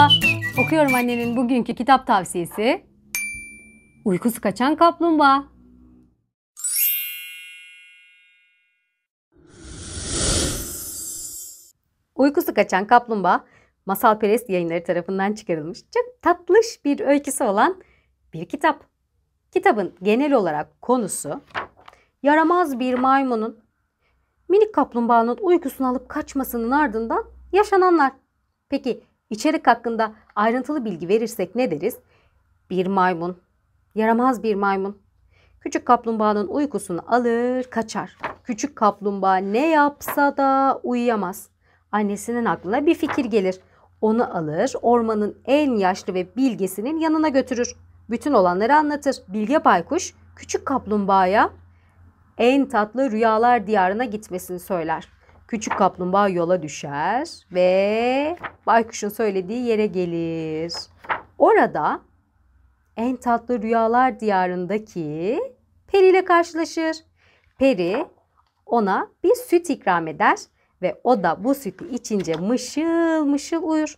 Merhaba. Okuyorum annenin bugünkü kitap tavsiyesi. Uykusu kaçan kaplumbağa. Uykusu kaçan kaplumbağa Masal Perest yayınları tarafından çıkarılmış çok tatlış bir öyküsü olan bir kitap. Kitabın genel olarak konusu yaramaz bir maymunun minik kaplumbağanın uykusunu alıp kaçmasının ardından yaşananlar. Peki içerik hakkında ayrıntılı bilgi verirsek ne deriz? Bir maymun, yaramaz bir maymun. Küçük kaplumbağanın uykusunu alır, kaçar. Küçük kaplumbağa ne yapsa da uyuyamaz. Annesinin aklına bir fikir gelir. Onu alır, ormanın en yaşlı ve bilgesinin yanına götürür. Bütün olanları anlatır. Bilge Baykuş küçük kaplumbağaya en tatlı rüyalar diyarına gitmesini söyler. Küçük kaplumbağa yola düşer ve baykuşun söylediği yere gelir. Orada en tatlı rüyalar diyarındaki Peri ile karşılaşır. Peri ona bir süt ikram eder ve o da bu sütü içince mışıl mışıl uyur.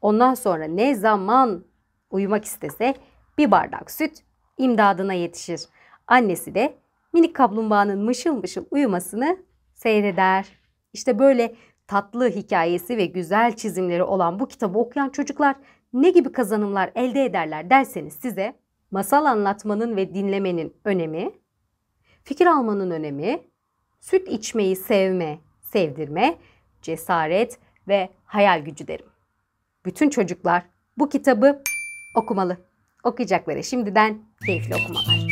Ondan sonra ne zaman uyumak istese bir bardak süt imdadına yetişir. Annesi de minik kaplumbağanın mışıl mışıl uyumasını seyreder. İşte böyle tatlı hikayesi ve güzel çizimleri olan bu kitabı okuyan çocuklar ne gibi kazanımlar elde ederler derseniz size masal anlatmanın ve dinlemenin önemi, fikir almanın önemi, süt içmeyi sevme, sevdirme, cesaret ve hayal gücü derim. Bütün çocuklar bu kitabı okumalı. Okuyacakları şimdiden keyifli okumalar.